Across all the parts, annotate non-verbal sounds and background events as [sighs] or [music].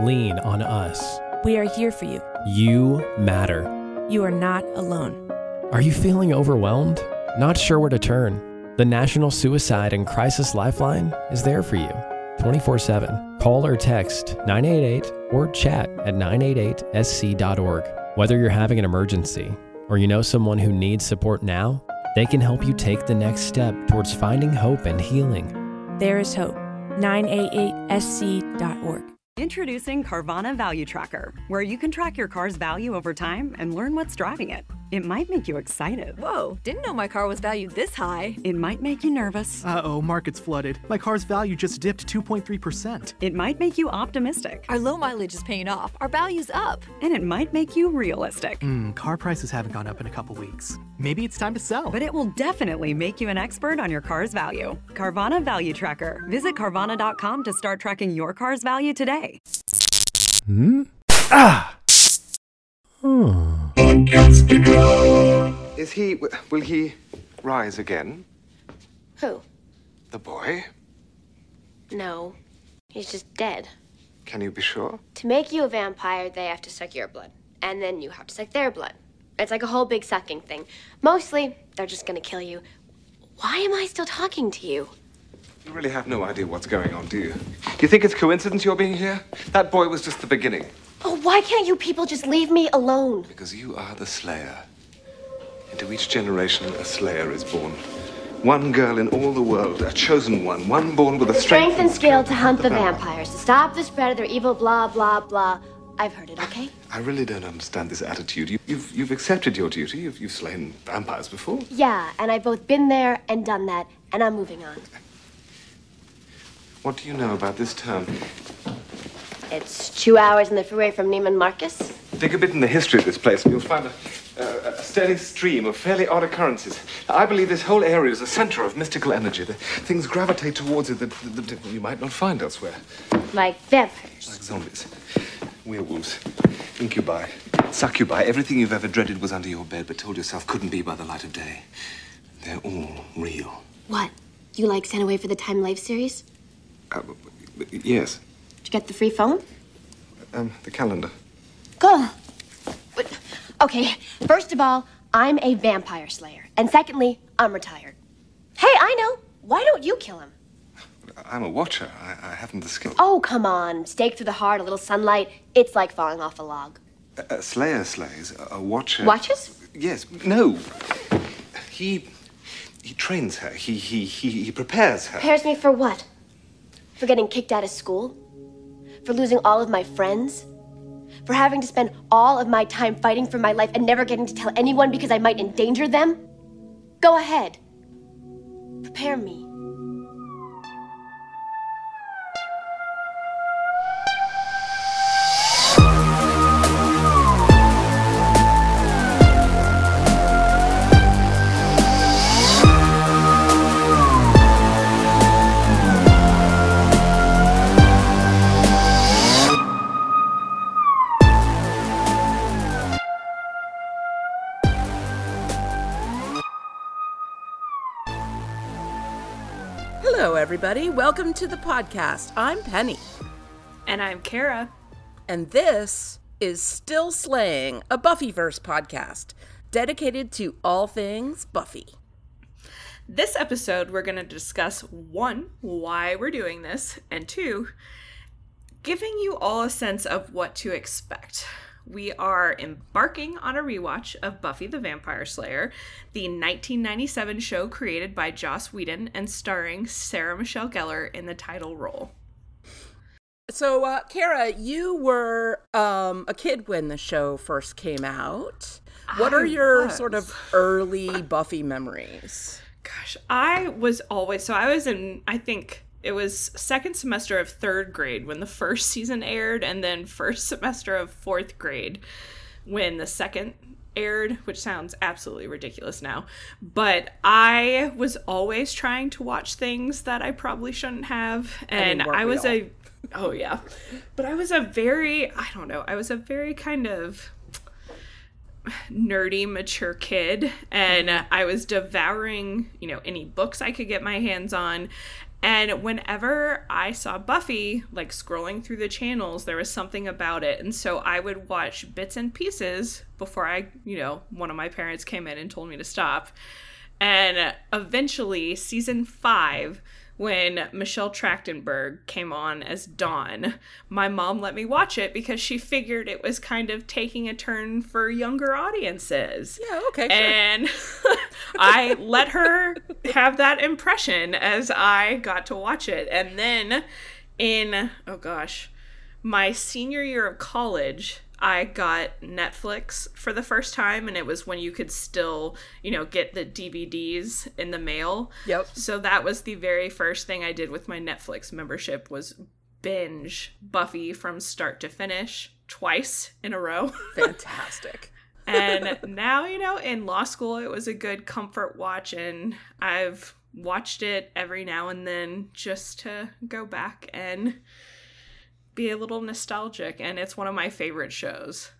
lean on us. We are here for you. You matter. You are not alone. Are you feeling overwhelmed? Not sure where to turn? The National Suicide and Crisis Lifeline is there for you 24 7. Call or text 988 or chat at 988sc.org. Whether you're having an emergency or you know someone who needs support now, they can help you take the next step towards finding hope and healing. There is hope. 988sc.org. Introducing Carvana Value Tracker, where you can track your car's value over time and learn what's driving it. It might make you excited. Whoa, didn't know my car was valued this high. It might make you nervous. Uh oh, market's flooded. My car's value just dipped 2.3%. It might make you optimistic. Our low mileage is paying off. Our value's up. And it might make you realistic. Hmm, car prices haven't gone up in a couple weeks. Maybe it's time to sell. But it will definitely make you an expert on your car's value. Carvana Value Tracker. Visit Carvana.com to start tracking your car's value today. Hmm? Ah! Hmm. Is he. Will he rise again? Who? The boy? No. He's just dead. Can you be sure? To make you a vampire, they have to suck your blood. And then you have to suck their blood. It's like a whole big sucking thing. Mostly, they're just gonna kill you. Why am I still talking to you? You really have no idea what's going on, do you? You think it's coincidence you're being here? That boy was just the beginning. Oh, why can't you people just leave me alone? Because you are the Slayer. Into each generation, a Slayer is born. One girl in all the world, a chosen one, one born with a The strength, strength and skill to hunt the vampires, to stop the spread of their evil blah blah blah. I've heard it, okay? I really don't understand this attitude. You, you've, you've accepted your duty. You've, you've slain vampires before. Yeah, and I've both been there and done that, and I'm moving on. What do you know about this town? It's two hours in the freeway from Neiman Marcus. Dig a bit in the history of this place, and you'll find a, a, a steady stream of fairly odd occurrences. I believe this whole area is a center of mystical energy. The things gravitate towards it that, that, that you might not find elsewhere, Like vampires. like zombies, werewolves, incubi, succubi. Everything you've ever dreaded was under your bed, but told yourself couldn't be by the light of day. They're all real. What? You like Stand Away for the Time Life series? Uh, yes, get the free phone? um, the calendar. Go. But, okay, first of all, I'm a vampire slayer. And secondly, I'm retired. Hey, I know. Why don't you kill him? I'm a watcher. I, I haven't the skill. Oh, come on. Stake through the heart, a little sunlight. It's like falling off a log. A, a slayer slays. A, a watcher. Watches? Yes. No. He. He trains her. He he he, he prepares her. Prepares me for what? For getting kicked out of school? For losing all of my friends? For having to spend all of my time fighting for my life and never getting to tell anyone because I might endanger them? Go ahead. Prepare me. Hello, everybody. Welcome to the podcast. I'm Penny, And I'm Kara. and this is Still Slaying, a Buffyverse podcast dedicated to all things Buffy. This episode, we're going to discuss one, why we're doing this, and two, giving you all a sense of what to expect. We are embarking on a rewatch of Buffy the Vampire Slayer, the 1997 show created by Joss Whedon and starring Sarah Michelle Gellar in the title role. So, uh, Kara, you were um, a kid when the show first came out. What are your was. sort of early Buffy memories? Gosh, I was always so I was in I think it was second semester of third grade when the first [laughs] season aired, and then first semester of fourth grade when the second aired, which sounds absolutely ridiculous now. But I was always trying to watch things that I probably shouldn't have. And weren't I was a oh yeah. But I was a very I don't know, I was a very kind of nerdy mature kid and uh, i was devouring you know any books i could get my hands on And whenever I saw Buffy, like scrolling through the channels, there was something about it. And so I would watch bits and pieces before I, you know, one of my parents came in and told me to stop. And eventually, season five, when Michelle Trachtenberg came on as Dawn, my mom let me watch it because she figured it was kind of taking a turn for younger audiences. Yeah, okay. Sure. And [laughs] I let her have that impression as I got to watch it. And then in, oh gosh, my senior year of college, I got Netflix for the first time, and it was when you could still, you know, get the DVDs in the mail. Yep. So that was the very first thing I did with my Netflix membership was binge Buffy from start to finish twice in a row. [laughs] Fantastic. and [laughs] now, you know, in law school, it was a good comfort watch, and I've watched it every now and then just to go back and be a little nostalgic and it's one of my favorite shows.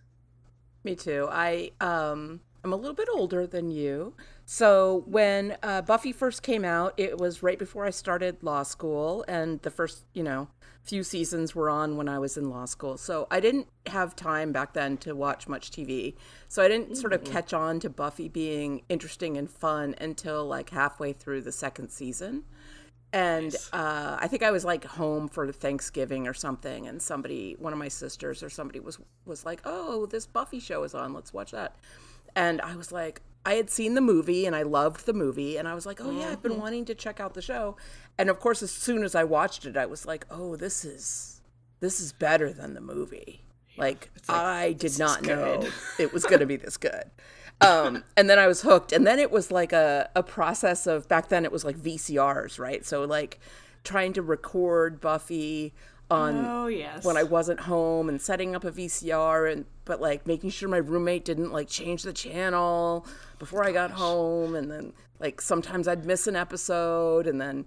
Me too. I um I'm a little bit older than you. So when uh, Buffy first came out, it was right before I started law school, and the first, you know, few seasons were on when I was in law school. So I didn't have time back then to watch much TV. So I didn't sort of catch on to Buffy being interesting and fun until like halfway through the second season and nice. uh, I think I was like home for Thanksgiving or something, and somebody, one of my sisters or somebody, was was like, "Oh, this Buffy show is on. Let's watch that." And I was like, I had seen the movie and I loved the movie, and I was like, "Oh yeah, I've been mm-hmm. wanting to check out the show." And of course, as soon as I watched it, I was like, "Oh, this is this is better than the movie." Like, like I did not know it was going to be this good um, and then I was hooked. And then it was like a, a process of back then it was like VCRs, right? So like trying to record Buffy on oh, yes. when I wasn't home and setting up a VCR and but like making sure my roommate didn't like change the channel before Gosh. I got home and then like sometimes I'd miss an episode and then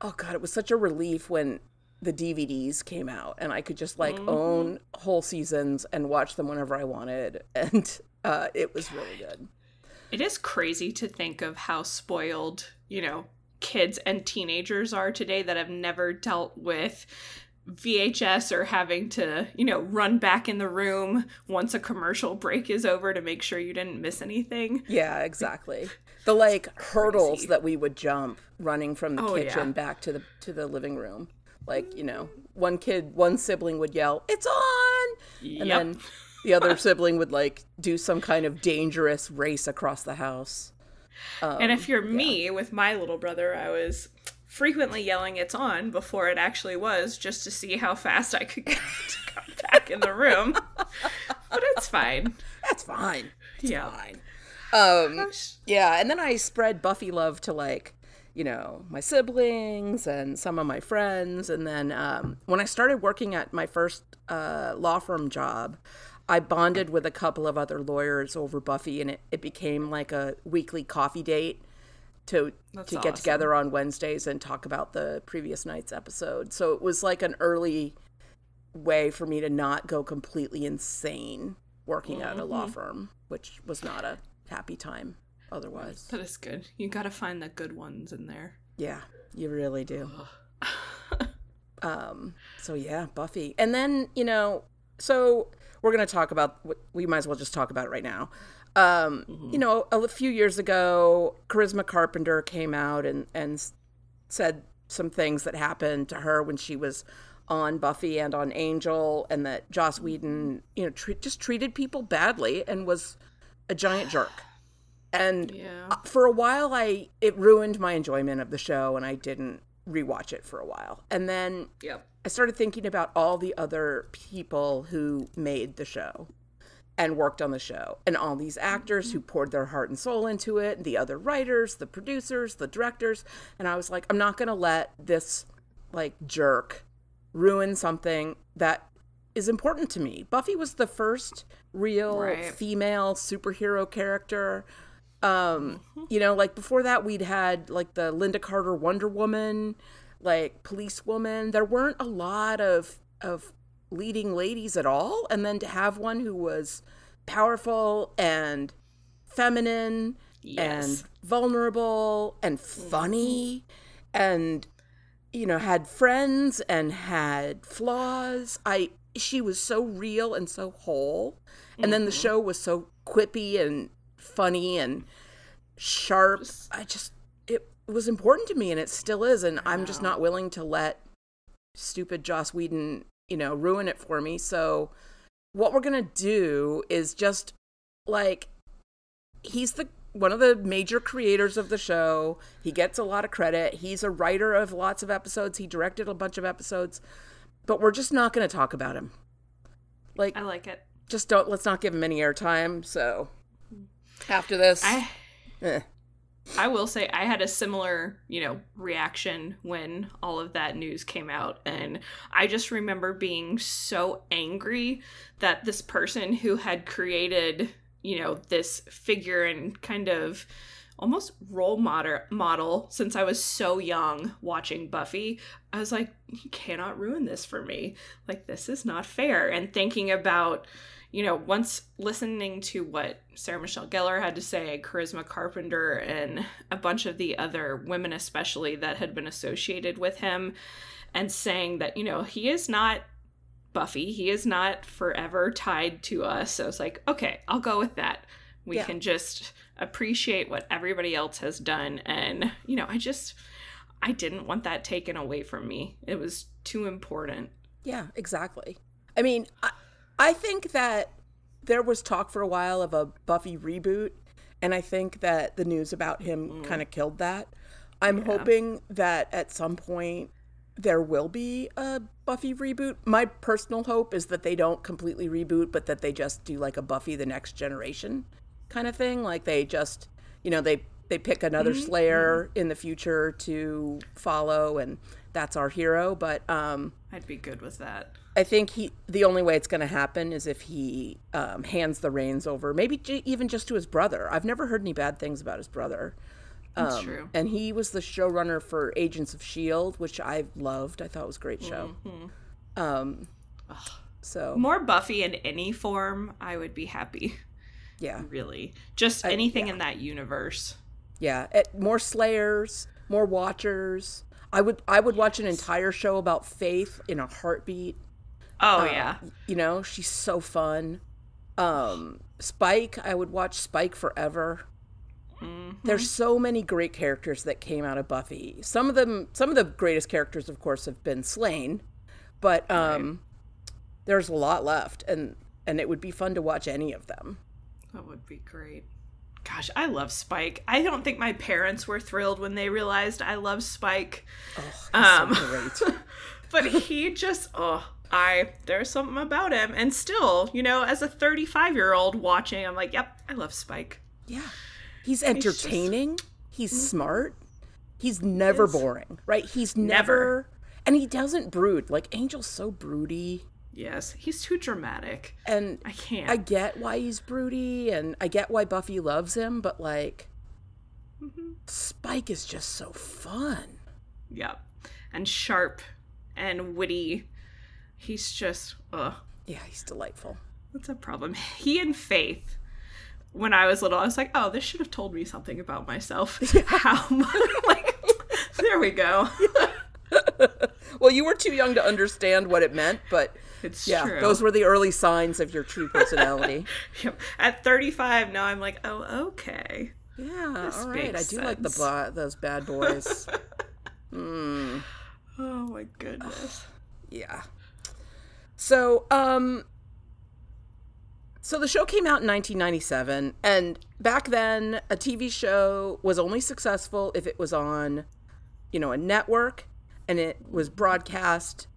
oh god it was such a relief when the DVDs came out and I could just like mm-hmm. own whole seasons and watch them whenever I wanted [laughs] and uh, it was really good. It is crazy to think of how spoiled, you know, kids and teenagers are today that have never dealt with VHS or having to, you know, run back in the room once a commercial break is over to make sure you didn't miss anything. Yeah, exactly. The like hurdles that we would jump running from the oh, kitchen yeah. back to the to the living room. Like, you know, one kid, one sibling would yell, "It's on!" Yep. And then the other sibling would like do some kind of dangerous race across the house. Um, and if you're yeah. me with my little brother, I was frequently yelling it's on before it actually was just to see how fast I could [laughs] get to come back in the room. but it's fine. That's fine. It's yeah. fine. Um, yeah, and then I spread Buffy love to like, you know, my siblings and some of my friends. And then um, when I started working at my first uh, law firm job, I bonded with a couple of other lawyers over Buffy, and it, it became like a weekly coffee date to That's to get awesome. together on Wednesdays and talk about the previous night's episode. So it was like an early way for me to not go completely insane working mm-hmm. at a law mm-hmm. firm, which was not a happy time otherwise. That is good. You got to find the good ones in there. Yeah, you really do. [laughs] um so yeah, Buffy. And then, you know, so we're going to talk about what we might as well just talk about it right now. Um, mm-hmm. you know a few years ago charisma carpenter came out and and said some things that happened to her when she was on buffy and on angel and that joss whedon you know just treated people badly and was a giant jerk. And yeah. for a while i it ruined my enjoyment of the show and i didn't rewatch it for a while. And then yep I started thinking about all the other people who made the show and worked on the show and all these actors who poured their heart and soul into it, the other writers, the producers, the directors, and I was like I'm not going to let this like jerk ruin something that is important to me. Buffy was the first real right. female superhero character. Um, mm-hmm. you know, like before that we'd had like the Lynda Carter Wonder Woman like policewoman. There weren't a lot of of leading ladies at all, and then to have one who was powerful and feminine yes. and vulnerable and funny mm-hmm. and you know, had friends and had flaws. I she was so real and so whole. And then the mm-hmm. show was so quippy and funny and sharp. I just it, it was important to me and it still is and I'm just not willing to let stupid Joss Whedon, you know, ruin it for me. So what we're going to do is just like he's the one of the major creators of the show. He gets a lot of credit. He's a writer of lots of episodes. He directed a bunch of episodes. But we're just not going to talk about him. Like I like it. Just don't let's not give him any airtime. So after this, I eh. I will say I had a similar, you know, reaction when all of that news came out and I just remember being so angry that this person who had created, you know, this figure and kind of almost role model model since I was so young watching Buffy, I was like, you cannot ruin this for me. Like this is not fair and thinking about you know, once listening to what Sarah Michelle Gellar had to say, Charisma Carpenter, and a bunch of the other women, especially that had been associated with him, and saying that, you know, he is not Buffy, he is not forever tied to us. So it's like, okay, I'll go with that. We Yeah. can just appreciate what everybody else has done. And, you know, I just, I didn't want that taken away from me. It was too important. Yeah, exactly. I mean, I, I think that there was talk for a while of a Buffy reboot, and I think that the news about him kind of killed that. I'm hoping that at some point there will be a Buffy reboot. My personal hope is that they don't completely reboot, but that they just do like a Buffy the Next Generation kind of thing. Like they just, you know, they they pick another Slayer in the future to follow, and that's our hero. But um, I'd be good with that. I think he the only way it's going to happen is if he um, hands the reins over, maybe j- even just to his brother. I've never heard any bad things about his brother. That's Um, true. And he was the showrunner for Agents of Shield, which I loved. I thought it was a great show. Um, so More Buffy in any form, I would be happy. yeah, Really. Just I- anything yeah. in that universe. yeah, it, more Slayers, more Watchers. I would I would watch an entire show about Faith in a heartbeat. Oh, Uh, yeah. You know, she's so fun. Um, Spike, I would watch Spike forever. There's so many great characters that came out of Buffy. Some of them, some of the greatest characters, of course, have been slain, but um, there's a lot left, and and it would be fun to watch any of them. That would be great. Gosh, I love Spike. I don't think my parents were thrilled when they realized I love Spike. Oh, um, Great. [laughs] but he just, oh, I, there's something about him. And still, you know, as a 35 year old watching, I'm like, yep, I love Spike. yeah, he's entertaining. He's smart. He's never is. boring, right? He's Never. never, and he doesn't brood. Like Angel's so broody. Yes, he's too dramatic. and I can't. I get why he's broody, and I get why Buffy loves him, but like, mm-hmm. Spike is just so fun. Yep. And sharp and witty. He's just, ugh. Yeah, he's delightful. That's a problem. He and Faith, when I was little, I was like, oh, this should have told me something about myself. [laughs] [laughs] How much? like, there we go. [laughs] Well, you were too young to understand what it meant, but It's yeah, true. those were the early signs of your true personality. [laughs] Yep. At 35, now I'm like, oh, okay. yeah, This all right. I do like the bo- those bad boys. [laughs] Oh my goodness. [sighs] Yeah. So, um so the show came out in 1997 and back then a TV show was only successful if it was on you know, a network and it was broadcast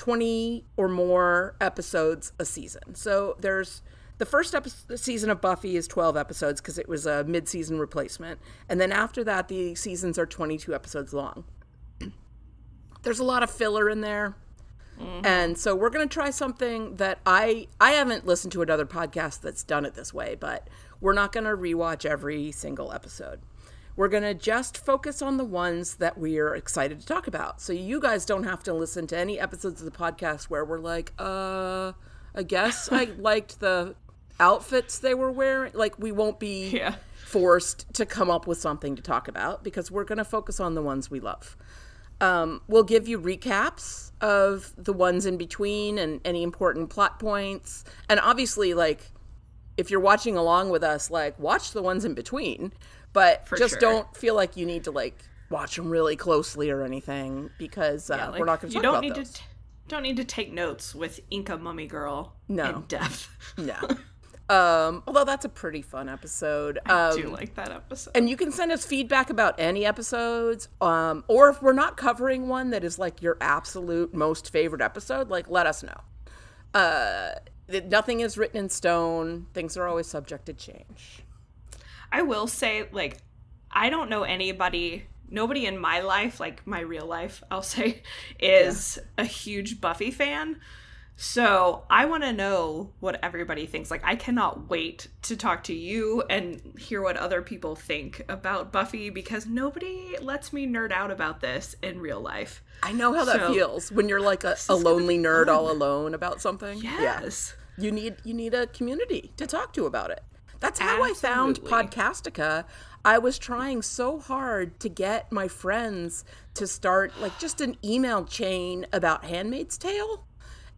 20 or more episodes a season. So there's the first episode, season of Buffy is 12 episodes because it was a mid-season replacement. And then after that the seasons are 22 episodes long. [clears throat] There's a lot of filler in there. Mm-hmm. And so we're going to try something that I I haven't listened to another podcast that's done it this way, but we're not going to rewatch every single episode. We're going to just focus on the ones that we're excited to talk about. So you guys don't have to listen to any episodes of the podcast where we're like, uh, I guess I [laughs] liked the outfits they were wearing. Like we won't be Yeah. forced to come up with something to talk about because we're going to focus on the ones we love. Um, we'll give you recaps of the ones in between and any important plot points. And obviously, like, if you're watching along with us, like, watch the ones in between, but For just sure. don't feel like you need to, like, watch them really closely or anything because uh, Yeah, like, we're not going to you talk don't about need those. to t- don't need to take notes with Inca Mummy Girl No. in depth. [laughs] No. [laughs] um, although that's a pretty fun episode. I Um, do like that episode. and you can send us feedback about any episodes, um, or if we're not covering one that is like your absolute most favorite episode, like let us know. Uh, nothing is written in stone. Things are always subject to change. I will say, like, I don't know anybody, nobody in my life, like my real life, [laughs] I'll say, is a huge Buffy fan. So I want to know what everybody thinks. Like, I cannot wait to talk to you and hear what other people think about Buffy because nobody lets me nerd out about this in real life. I know how that feels when you're like a, a lonely nerd fun. all alone about something. Yeah. Yes. you need you need a community to talk to about it. That's how I found Podcastica. I was trying so hard to get my friends to start like just an email chain about Handmaid's Tale.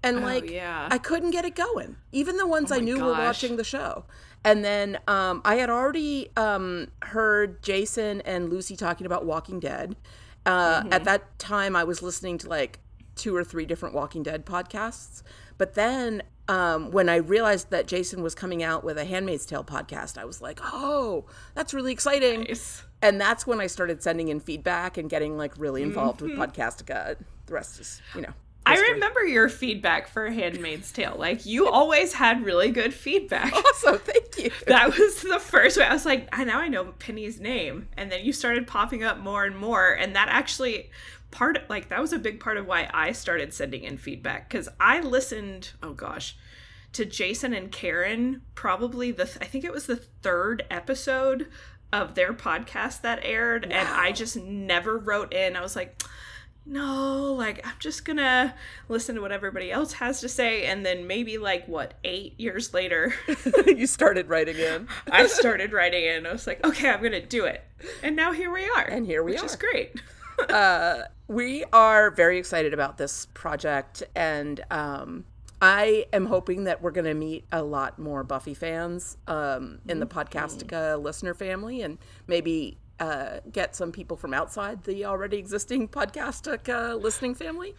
And like Oh, yeah. I couldn't get it going. Even the ones Oh I knew were watching the show. And then um, I had already um, heard Jason and Lucy talking about Walking Dead. Uh, Mm-hmm. At that time, I was listening to like two or three different Walking Dead podcasts. But then um, when I realized that Jason was coming out with a Handmaid's Tale podcast, I was like, oh, that's really exciting. Nice. And that's when I started sending in feedback and getting like really involved with Podcastica. The rest is, you know. Mm-hmm. I remember your feedback for Handmaid's Tale. Like, you always had really good feedback. [laughs] Awesome, thank you. that was the first way I was like, I now I know Penny's name, and then you started popping up more and more, and that actually part like that was a big part of why I started sending in feedback because I listened. Oh gosh. To Jason and Karen, probably the I think it was the third episode of their podcast that aired, and I just never wrote in. I was like, no, like I'm just gonna listen to what everybody else has to say, and then maybe like what eight years later, [laughs] you started writing in. I started writing in. I was like, okay, I'm gonna do it, and now here we are, And here we are. which is great. Uh, we are very excited about this project, and um, I am hoping that we're going to meet a lot more Buffy fans um, in the Podcastica listener family, and maybe uh, get some people from outside the already existing Podcastica listening family.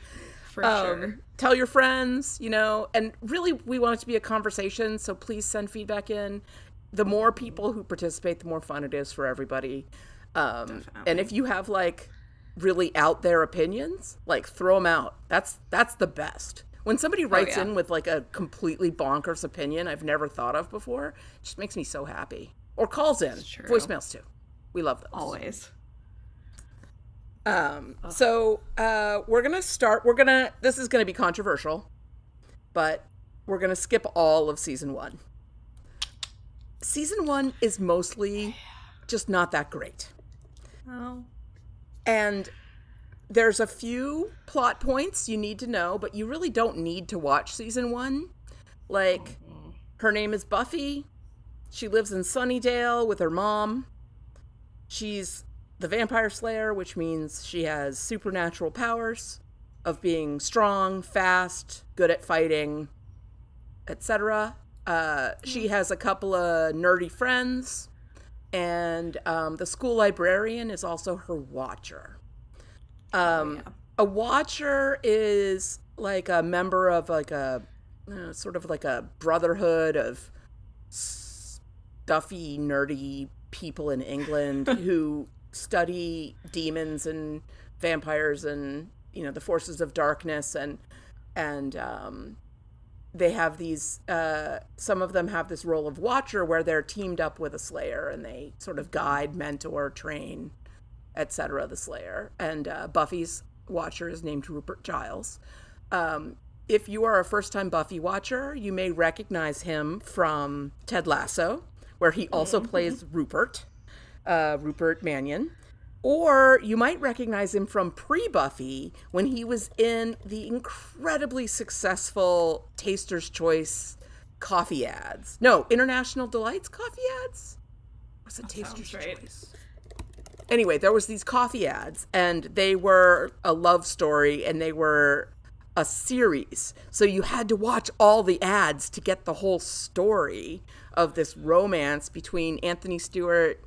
For Um, sure. Tell your friends, you know, and really, we want it to be a conversation. So please send feedback in. The more people who participate, the more fun it is for everybody. Um, and if you have like really out there opinions, like throw them out. That's that's the best. When somebody writes yeah. in with like a completely bonkers opinion I've never thought of before, it just makes me so happy. Or calls in, voicemails too. We love those. Always. Um, so uh, we're gonna start. We're gonna. This is gonna be controversial, but we're gonna skip all of season one. Season one is mostly [sighs] just not that great, Oh. And there's a few plot points you need to know, but you really don't need to watch season one. Like, her name is Buffy. She lives in Sunnydale with her mom. She's the vampire slayer, which means she has supernatural powers of being strong, fast, good at fighting, etc. Uh, she has a couple of nerdy friends, and um, the school librarian is also her watcher. Um, A watcher is like a member of like a uh, sort of like a brotherhood of stuffy, nerdy people in England [laughs] who study demons and vampires and you know the forces of darkness and and um, they have these uh, some of them have this role of watcher where they're teamed up with a slayer and they sort of guide mentor train etc the slayer. And uh, buffy's watcher is named rupert giles. Um, if you are a first time buffy watcher you may recognize him from ted lasso where he also plays rupert uh, rupert mannion or you might recognize him from pre Buffy when he was in the incredibly successful Taster's Choice coffee ads. No, International Delights coffee ads? Was it Taster's right. Choice? anyway, there was these coffee ads, and they were a love story, and they were a series. So you had to watch all the ads to get the whole story of this romance between Anthony Stewart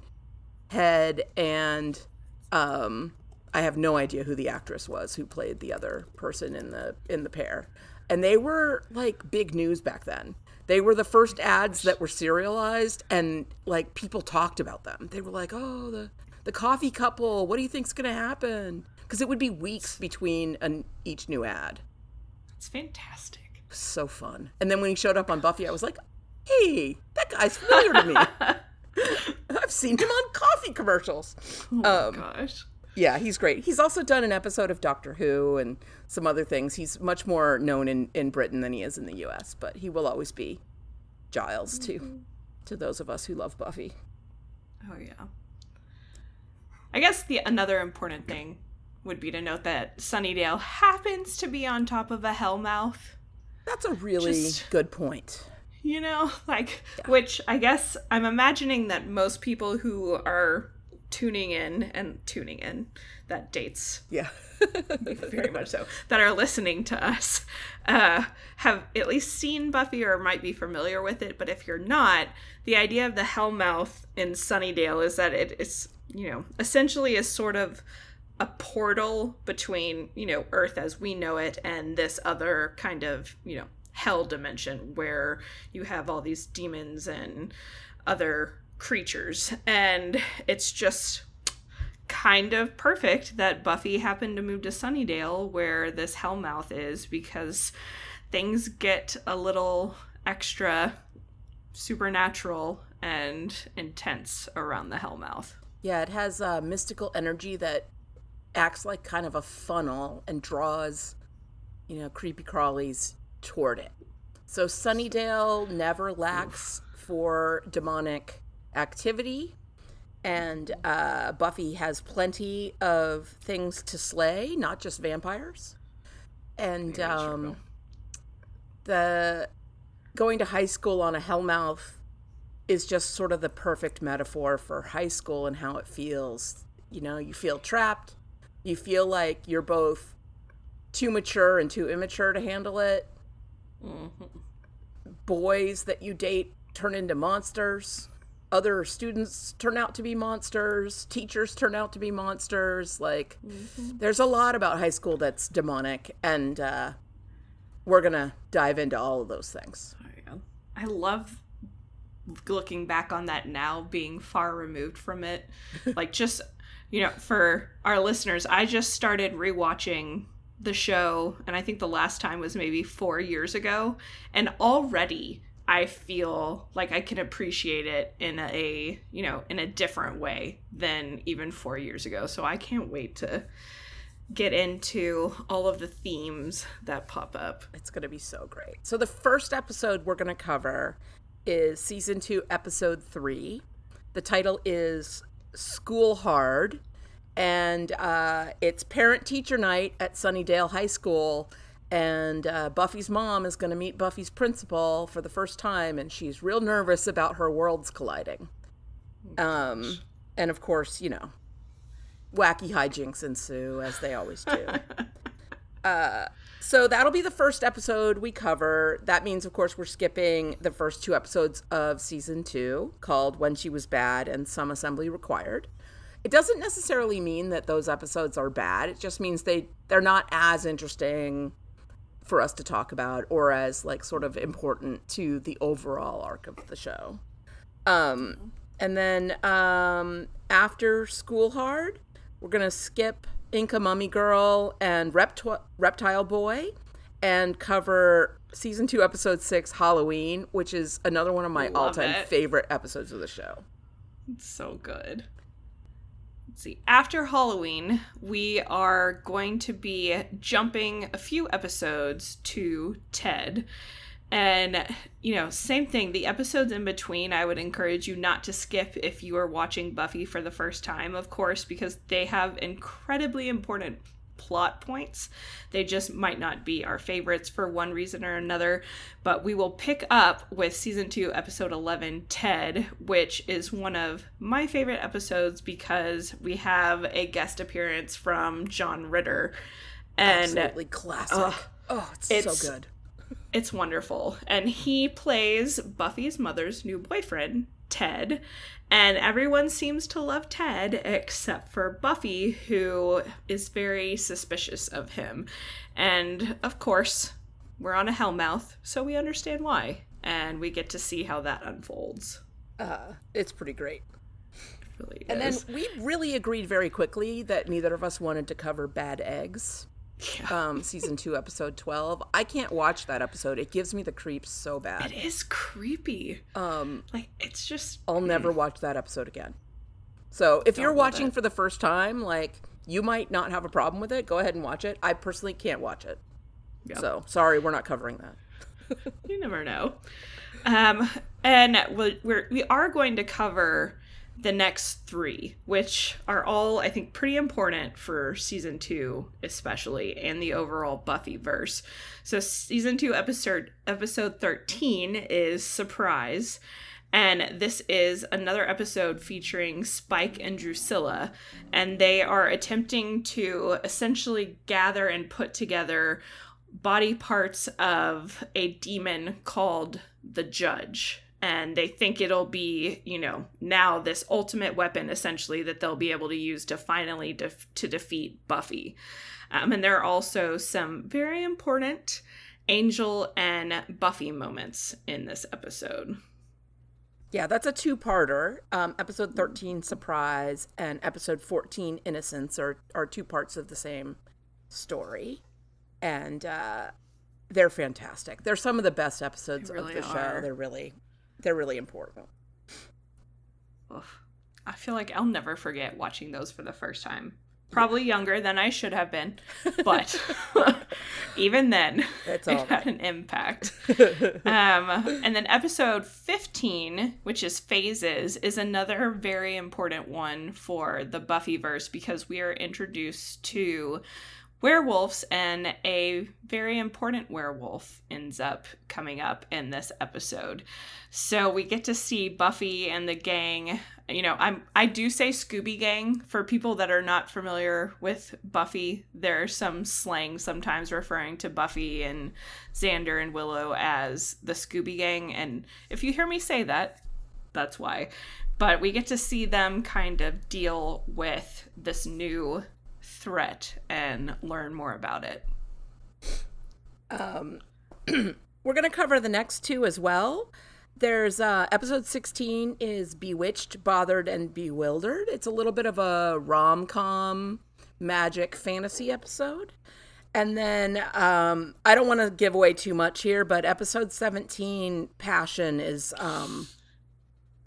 Head and um, I have no idea who the actress was who played the other person in the in the pair. And they were like big news back then. They were the first ads that were serialized and like people talked about them. They were like, "Oh, the the coffee couple, what do you think's going to happen?" Because it would be weeks between an, each new ad. It's fantastic. So fun. And then when he showed up on Buffy, I was like, "Hey, that guy's familiar to me." [laughs] I've seen him on coffee commercials. Oh um, gosh. Yeah, he's great. He's also done an episode of Doctor Who and some other things. He's much more known in, in Britain than he is in the US, but he will always be Giles to mm-hmm. to those of us who love Buffy. Oh yeah. I guess the another important thing would be to note that Sunnydale happens to be on top of a hellmouth. That's a really Just, good point you know [laughs] like yeah. which i guess i'm imagining that most people who are tuning in and tuning in that dates yeah [laughs] [laughs] very much so that are listening to us uh, have at least seen buffy or might be familiar with it but if you're not the idea of the hellmouth in sunnydale is that it is you know essentially is sort of a portal between you know earth as we know it and this other kind of you know hell dimension where you have all these demons and other creatures. And it's just kind of perfect that Buffy happened to move to Sunnydale where this Hellmouth is because things get a little extra supernatural and intense around the Hellmouth. Yeah, it has a mystical energy that acts like kind of a funnel and draws, you know, creepy crawlies toward it. So Sunnydale never lacks for demonic activity, and uh, Buffy has plenty of things to slay, not just vampires. And um, the going to high school on a hellmouth is just sort of the perfect metaphor for high school and how it feels. You know, you feel trapped. You feel like you're both too mature and too immature to handle it Mm-hmm. Boys that you date turn into monsters. Other students turn out to be monsters. Teachers turn out to be monsters. Like, mm-hmm. there's a lot about high school that's demonic, and uh, we're gonna dive into all of those things. I love looking back on that now, being far removed from it. [laughs] like, just you know, for our listeners, I just started rewatching the show, and I think the last time was maybe four years ago, and already I feel like I can appreciate it in a you know in a different way than even four years ago. So I can't wait to get into all of the themes that pop up. It's going to be so great. So the first episode we're going to cover is season 2 episode 3. The title is School Hard and uh, it's parent teacher night at Sunnydale High School. And uh, Buffy's mom is going to meet Buffy's principal for the first time, and she's real nervous about her worlds colliding. Um, and of course, you know, wacky hijinks ensue as they always do. [laughs] uh, so that'll be the first episode we cover. That means, of course, we're skipping the first two episodes of season two, called "When She Was Bad" and "Some Assembly Required." It doesn't necessarily mean that those episodes are bad. It just means they they're not as interesting for us to talk about or as like sort of important to the overall arc of the show. Um and then um after School Hard, we're going to skip Inca Mummy Girl and Reptile Boy and cover season 2 episode 6 Halloween, which is another one of my all-time favorite episodes of the show. It's so good see. After Halloween, we are going to be jumping a few episodes to Ted. And, you know, same thing. The episodes in between, I would encourage you not to skip if you are watching Buffy for the first time, of course, because they have incredibly important plot points. They just might not be our favorites for one reason or another. But we will pick up with season two, episode 11, Ted, which is one of my favorite episodes because we have a guest appearance from John Ritter. And Absolutely classic. Ugh, oh, it's, it's- so good. it's wonderful. And he plays Buffy's mother's new boyfriend, Ted. And everyone seems to love Ted except for Buffy, who is very suspicious of him. And of course, we're on a Hellmouth, so we understand why. And we get to see how that unfolds. Uh, it's pretty great. Really And then we really agreed very quickly that neither of us wanted to cover Bad Eggs. Um, season two, episode twelve. I can't watch that episode. It gives me the creeps so bad. it is creepy. Um, Like it's just I'll never watch that episode again. So if you're Don't love watching for the first time, like you might not have a problem with it. Go ahead and watch it. I personally can't watch it. Yep. So sorry, we're not covering that. [laughs] you never know. Um, and we- we're we are going to cover the next three, which are all I think pretty important for season two, especially and the overall Buffy verse. So season two, episode episode thirteen is surprise. And this is another episode featuring Spike and Drusilla, and they are attempting to essentially gather and put together body parts of a demon called the Judge. And they think it'll be, you know, now this ultimate weapon essentially that they'll be able to use to finally def- to defeat Buffy. Um, and there are also some very important Angel and Buffy moments in this episode. Yeah, that's a two-parter. Um, episode thirteen, surprise, and episode fourteen, innocence, are are two parts of the same story, and uh, they're fantastic. They're some of the best episodes really of the show. are. They're really, they're really important. Oof. I feel like I'll never forget watching those for the first time. Probably younger than I should have been, but [laughs] [laughs] even then, It's [laughs] it had an impact. um, and then episode 15, which is Phases, is another very important one for the Buffyverse because we are introduced to werewolves and a very important werewolf ends up coming up in this episode. So we get to see Buffy and the gang. You know, I'm I do say Scooby Gang for people that are not familiar with Buffy. There's some slang sometimes referring to Buffy and Xander and Willow as the Scooby Gang and if you hear me say that, that's why. But we get to see them kind of deal with this new threat and learn more about it. Um, [clears throat] we're going to cover the next two as well. There's uh, episode 16 is Bewitched, Bothered, and Bewildered. It's a little bit of a rom com magic fantasy episode. And then um, I don't want to give away too much here, but episode 17, Passion, is um,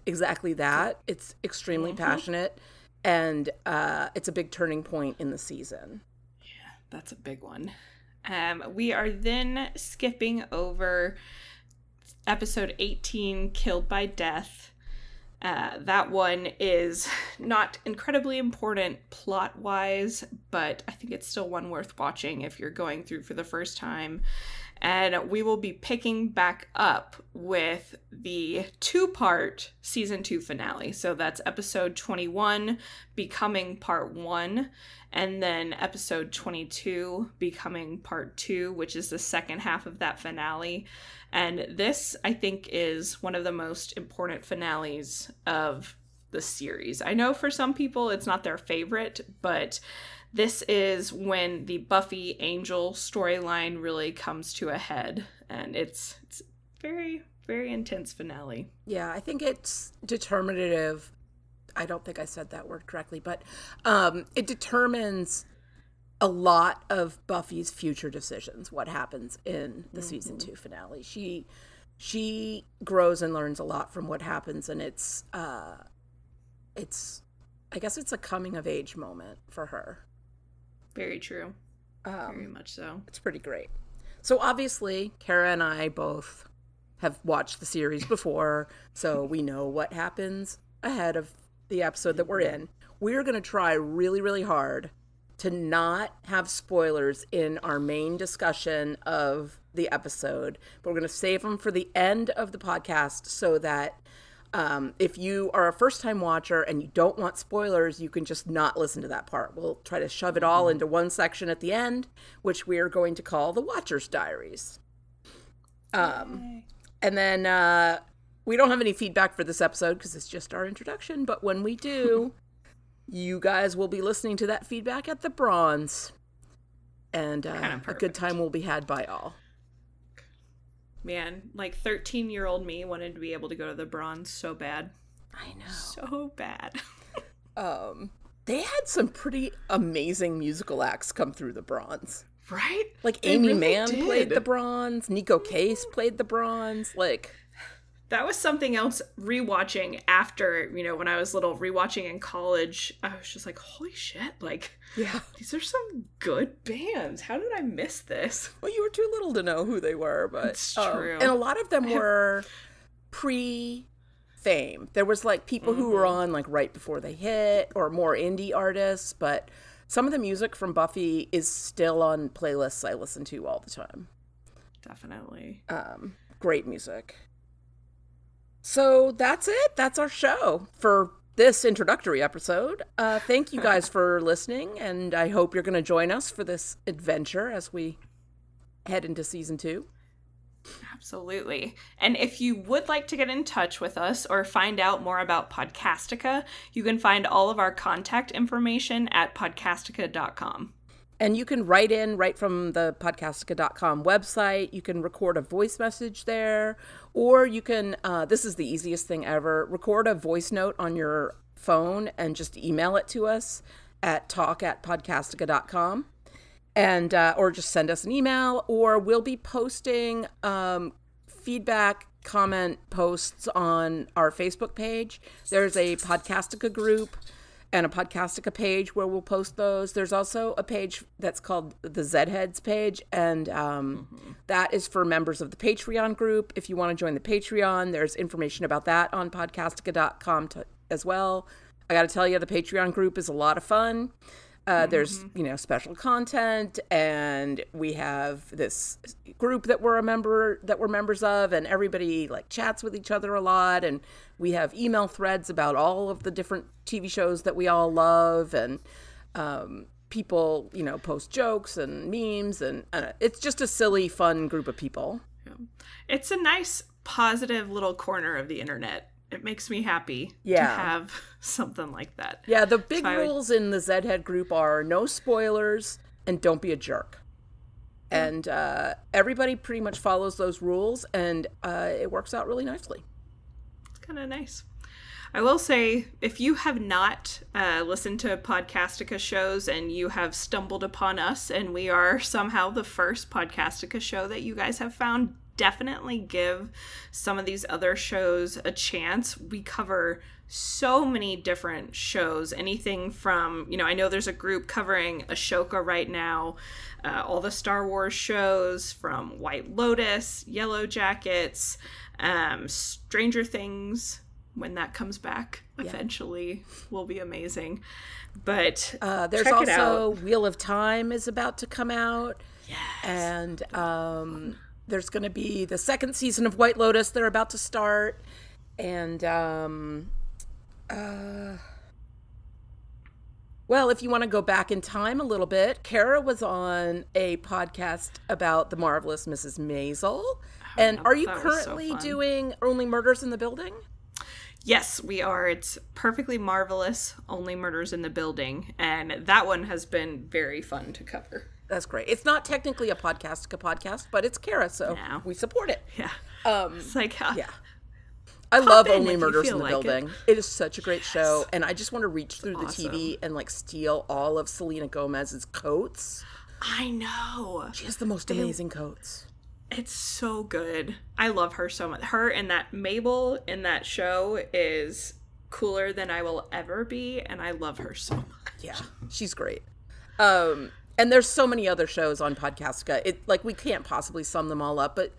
exactly that. It's extremely passionate, and uh, it's a big turning point in the season. Yeah, that's a big one. Um, we are then skipping over episode 18, Killed by Death. Uh, that one is not incredibly important plot wise, but I think it's still one worth watching if you're going through for the first time. And we will be picking back up with the two part season two finale. So that's episode 21, Becoming Part One, and then episode 22, Becoming Part Two, which is the second half of that finale. And this, I think, is one of the most important finales of the series. I know for some people it's not their favorite, but this is when the Buffy Angel storyline really comes to a head, and it's it's very very intense finale. Yeah, I think it's determinative. I don't think I said that word correctly, but um, it determines a lot of Buffy's future decisions. What happens in the season two finale? She she grows and learns a lot from what happens, and it's uh, it's I guess it's a coming of age moment for her. Very true. Um, very much so. It's pretty great. So obviously, Kara and I both have watched the series before, so we know what happens ahead of the episode that we're in. We're going to try really, really hard to not have spoilers in our main discussion of the episode, but we're going to save them for the end of the podcast so that um, if you are a first time watcher and you don't want spoilers, you can just not listen to that part. We'll try to shove it all into one section at the end, which we are going to call the Watcher's Diaries. Um, and then uh, we don't have any feedback for this episode because it's just our introduction, but when we do, [laughs] you guys will be listening to that feedback at the Bronze. And uh, a good time will be had by all. Man, like 13 year old me wanted to be able to go to the bronze so bad. I know. So bad. [laughs] Um, they had some pretty amazing musical acts come through the Bronze. right? Like They Aimee really Mann played the Bronze, Neko Case played the Bronze. Like, That was something else rewatching after, you know, when I was little, rewatching in college. I was just like, holy shit, like, yeah. [laughs] these are some good bands. How did I miss this? Well, you were too little to know who they were, but It's um, true. and a lot of them were pre fame. There was like people who were on like right before they hit or more indie artists, but some of the music from Buffy is still on playlists I listen to all the time. Definitely. Um, great music. So that's it. That's our show for this introductory episode. Uh, thank you guys for listening, and I hope you're going to join us for this adventure as we head into season two. Absolutely. And if you would like to get in touch with us or find out more about Podcastica, you can find all of our contact information at podcastica.com. And you can write in right from the podcastica.com website. You can record a voice message there, or you can, uh, this is the easiest thing ever, record a voice note on your phone and just email it to us at talk at podcastica.com. And, uh, or just send us an email, or we'll be posting um, feedback comment posts on our Facebook page. There's a Podcastica group and a Podcastica page where we'll post those. There's also a page that's called the Zheads page, and um, that is for members of the Patreon group. If you want to join the Patreon, there's information about that on podcastica.com as well. I got to tell you, the Patreon group is a lot of fun. Uh, There's you know special content, and we have this group that we're a member that we're members of, and everybody like chats with each other a lot, and we have email threads about all of the different TV shows that we all love, and um, people you know post jokes and memes, and uh, it's just a silly, fun group of people. It's a nice, positive little corner of the internet. It makes me happy to have [laughs] something like that. Yeah, the big So I would- rules in the Zhead group are no spoilers and don't be a jerk. And uh, everybody pretty much follows those rules, and uh, it works out really nicely. It's kind of nice. I will say, if you have not uh, listened to Podcastica shows and you have stumbled upon us and we are somehow the first Podcastica show that you guys have found, definitely give some of these other shows a chance. We cover so many different shows, anything from, you know, I know there's a group covering Ahsoka right now, uh, all the Star Wars shows from White Lotus, Yellow Jackets, um, Stranger Things, when that comes back eventually will be amazing. But Uh, there's also. Wheel of Time is about to come out. Yes. And um, there's going to be the second season of White Lotus. They're about to start. And, um, uh, well, if you want to go back in time a little bit, Kara was on a podcast about the marvelous Mrs. Maisel. And yeah, are you was so currently doing Only Murders in the Building? Yes, we are. It's perfectly marvelous. Only murders in the building, and that one has been very fun to cover. That's great. It's not technically a podcast, a podcast, but it's Kara, so No. we support it. Yeah, Um, it's like uh, yeah. I love in Only Murders in the like it. Building. it is such a great show, and I just want to reach through the TV and like steal all of Selena Gomez's coats. I know. She has the most amazing coats. It's so good. I love her so much. Her and that Mabel in that show is cooler than I will ever be, and I love her so much. Yeah, she's great. Um, and there's so many other shows on Podcastica. It like we can't possibly sum them all up, but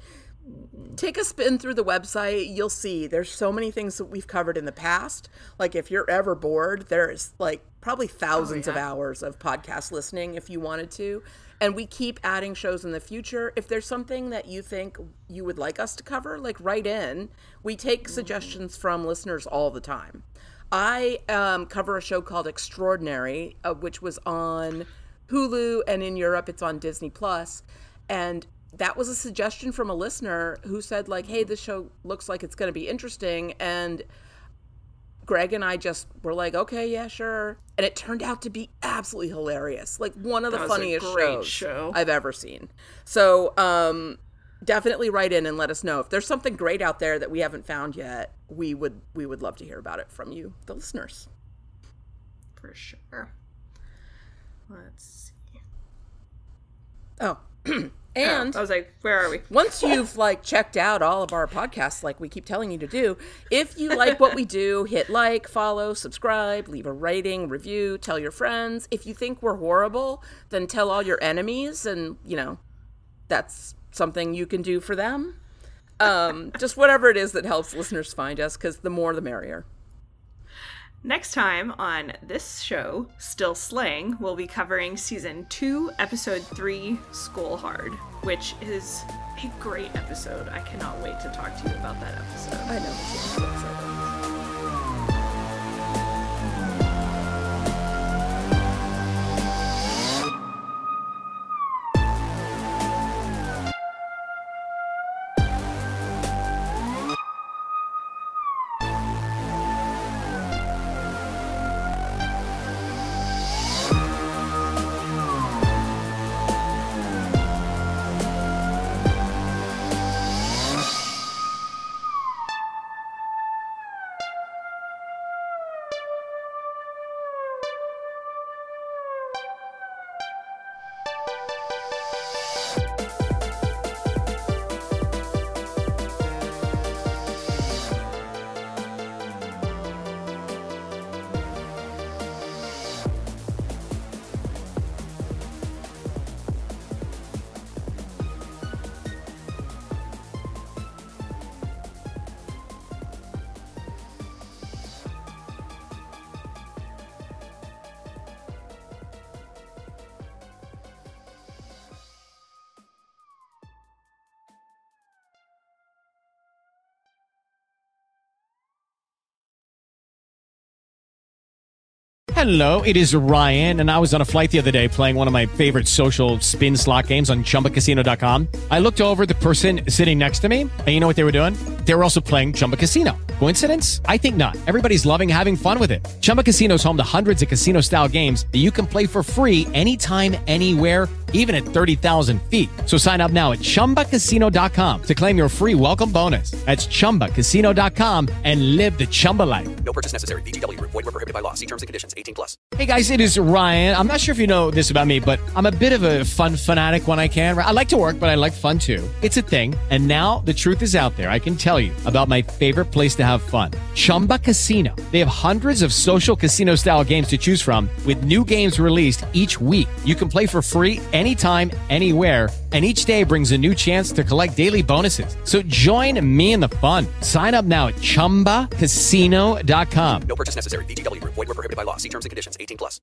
take a spin through the website. You'll see there's so many things that we've covered in the past. Like if you're ever bored, there's like probably thousands of hours of podcast listening if you wanted to. And we keep adding shows in the future. If there's something that you think you would like us to cover, like write in. We take suggestions from listeners all the time. I um, cover a show called Extraordinary, uh, which was on Hulu, and in Europe it's on Disney Plus. And that was a suggestion from a listener who said, like, "Hey, this show looks like it's going to be interesting," and Greg and I just were like, "Okay, yeah, sure," and it turned out to be absolutely hilarious, like one of the funniest shows show. I've ever seen. So, um, definitely write in and let us know if there's something great out there that we haven't found yet. We would we would love to hear about it from you, the listeners. For sure. Let's see. [clears throat] Oh, and I was like, where are we? [laughs] once you've like checked out all of our podcasts like we keep telling you to do if you like what we do [laughs] hit like follow subscribe leave a rating review tell your friends if you think we're horrible then tell all your enemies and you know that's something you can do for them um, just whatever it is that helps listeners find us because the more the merrier Next time on this show, Still Slaying, we'll be covering season 2, episode 3, School Hard, which is a great episode. I cannot wait to talk to you about that episode. i know Hello, it is Ryan, and I was on a flight the other day playing one of my favorite social spin slot games on chumbacasino.com. I looked over the person sitting next to me, and you know what they were doing? They were also playing Chumba Casino. Coincidence? I think not. Everybody's loving having fun with it. Chumba Casino is home to hundreds of casino style games that you can play for free anytime, anywhere even at 30,000 feet. So sign up now at ChumbaCasino.com to claim your free welcome bonus. That's ChumbaCasino.com and live the Chumba life. No purchase necessary. Group. Void were prohibited by law. See terms and conditions. 18 plus. Hey guys, it is Ryan. I'm not sure if you know this about me, but I'm a bit of a fun fanatic when I can. I like to work, but I like fun too. It's a thing. And now the truth is out there. I can tell you about my favorite place to have fun. Chumba Casino. They have hundreds of social casino style games to choose from with new games released each week. You can play for free anytime, anywhere, and each day brings a new chance to collect daily bonuses. So join me in the fun. Sign up now at ChumbaCasino.com. No purchase necessary. Group. Void were prohibited by law. See terms and conditions. 18 plus.